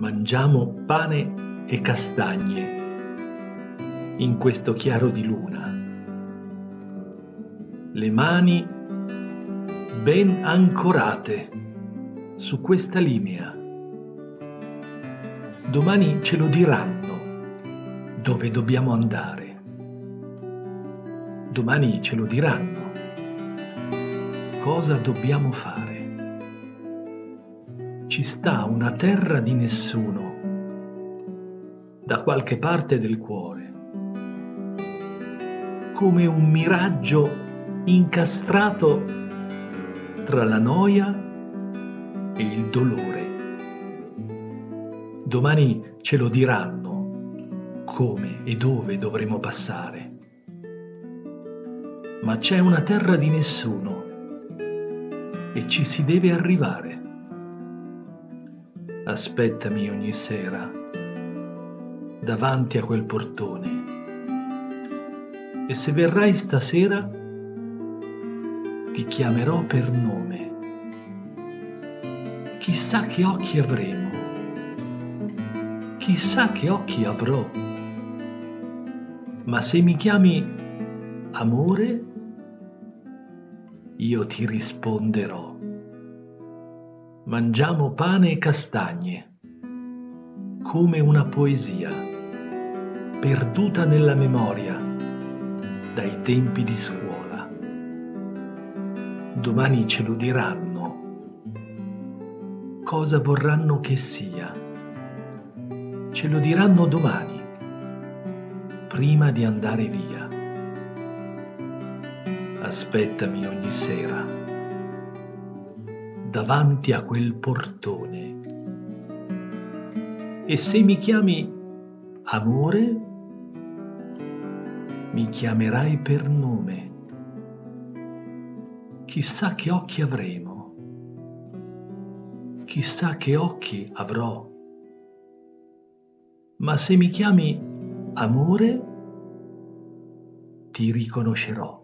Mangiamo pane e castagne in questo chiaro di luna. Le mani ben ancorate su questa linea. Domani ce lo diranno dove dobbiamo andare. Domani ce lo diranno cosa dobbiamo fare ci sta una terra di nessuno da qualche parte del cuore, come un miraggio incastrato tra la noia e il dolore. Domani ce lo diranno come e dove dovremo passare. Ma c'è una terra di nessuno e ci si deve arrivare aspettami ogni sera davanti a quel portone. E se verrai stasera, ti chiamerò per nome. Chissà che occhi avremo, chissà che occhi avrò. Ma se mi chiami amore, io ti risponderò mangiamo pane e castagne, come una poesia, perduta nella memoria dai tempi di scuola. Domani ce lo diranno, cosa vorranno che sia. Ce lo diranno domani, prima di andare via. Aspettami ogni sera davanti a quel portone. E se mi chiami amore, mi chiamerai per nome. Chissà che occhi avremo, chissà che occhi avrò. Ma se mi chiami amore, ti riconoscerò.